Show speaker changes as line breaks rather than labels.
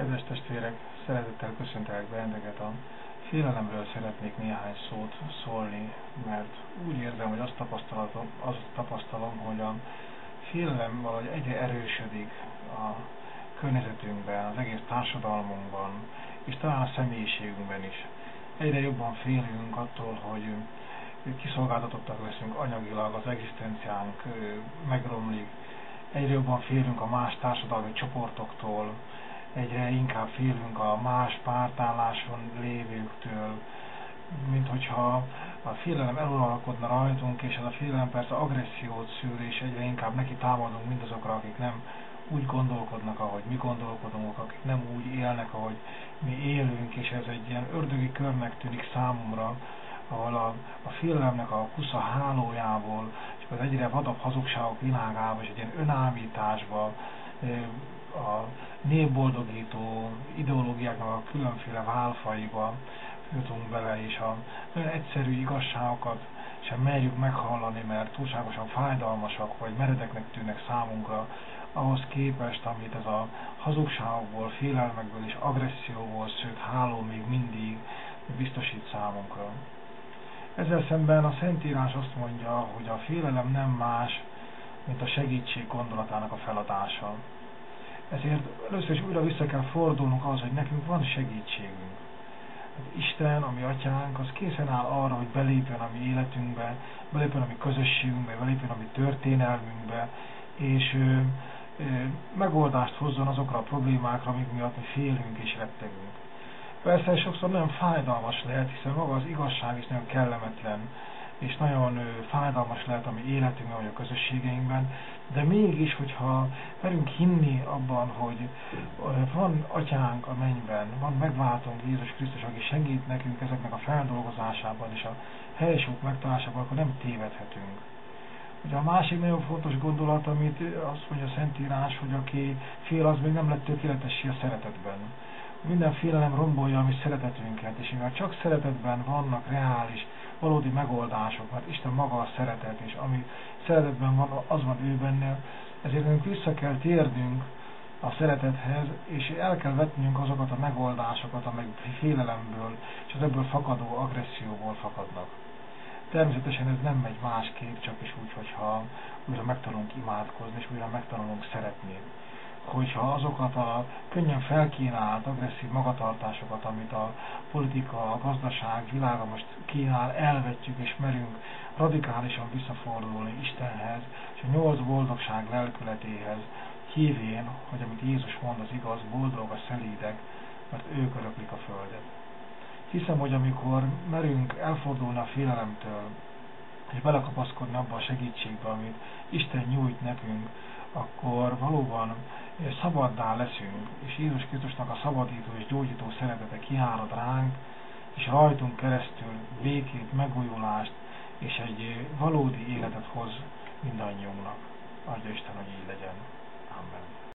Kedves testvérek, szeretettel köszöntelek benneteket. A félelemről szeretnék néhány szót szólni, mert úgy érzem, hogy azt tapasztalatom, azt tapasztalom, hogy a félelem valahogy egyre erősödik a környezetünkben, az egész társadalmunkban, és talán a személyiségünkben is. Egyre jobban félünk attól, hogy kiszolgáltatottak leszünk anyagilag, az egzisztenciánk megromlik, egyre jobban félünk a más társadalmi csoportoktól, egyre inkább félünk a más pártálláson lévőktől, mint hogyha a félelem eluralkodna rajtunk, és ez a félelem persze agressziót szül, és egyre inkább neki támadunk mindazokra, akik nem úgy gondolkodnak, ahogy mi gondolkodunk, akik nem úgy élnek, ahogy mi élünk, és ez egy ilyen ördögi körnek tűnik számomra, ahol a, a félelemnek a kusza hálójából, és az egyre vadabb hazugságok világába, és egy ilyen önállításba, névboldogító ideológiáknak a különféle válfaiba jutunk bele, és a nagyon egyszerű igazságokat sem merjük meghallani, mert túlságosan fájdalmasak, vagy meredeknek tűnnek számunkra, ahhoz képest, amit ez a hazugságokból, félelmekből és agresszióból szőtt háló még mindig biztosít számunkra. Ezzel szemben a Szentírás azt mondja, hogy a félelem nem más, mint a segítség gondolatának a feladása. Ezért először is újra vissza kell fordulnunk az, hogy nekünk van segítségünk. Hát Isten, ami atyánk, az készen áll arra, hogy belépjen a mi életünkbe, belépjen a mi közösségünkbe, belépjen a mi történelmünkbe, és ö, ö, megoldást hozzon azokra a problémákra, amik miatt mi félünk és rettegünk. Persze sokszor nagyon fájdalmas lehet, hiszen maga az igazság is nagyon kellemetlen, és nagyon fájdalmas lehet a mi életünkben, vagy a közösségeinkben, de mégis, hogyha merünk hinni abban, hogy van atyánk a mennyben, van megváltunk Jézus Krisztus, aki segít nekünk ezeknek a feldolgozásában és a helyes út megtalálásában, akkor nem tévedhetünk. Ugye a másik nagyon fontos gondolat, amit azt mondja a Szentírás, hogy aki fél, az még nem lett tökéletessé a szeretetben. Minden félelem rombolja a mi szeretetünket, és mivel csak szeretetben vannak reális valódi megoldások, mert Isten maga a szeretet, és ami szeretetben van, az van ő benne, ezért nekünk vissza kell térnünk a szeretethez, és el kell vetnünk azokat a megoldásokat, amelyek félelemből és az ebből fakadó agresszióból fakadnak. Természetesen ez nem megy másképp, csak is úgy, hogyha újra megtanulunk imádkozni, és újra megtanulunk szeretni hogyha azokat a könnyen felkínált agresszív magatartásokat, amit a politika, a gazdaság világa most kínál, elvetjük és merünk radikálisan visszafordulni Istenhez, és a nyolc boldogság lelkületéhez, hívén, hogy amit Jézus mond, az igaz, boldog a szelídek, mert ők öröklik a földet. Hiszem, hogy amikor merünk elfordulni a félelemtől, és belekapaszkodni abba a segítségbe, amit Isten nyújt nekünk, akkor valóban szabaddá leszünk, és Jézus Krisztusnak a szabadító és gyógyító szeretete kiárad ránk, és rajtunk keresztül békét, megújulást és egy valódi életet hoz mindannyiunknak. Adja Isten, hogy így legyen. Amen.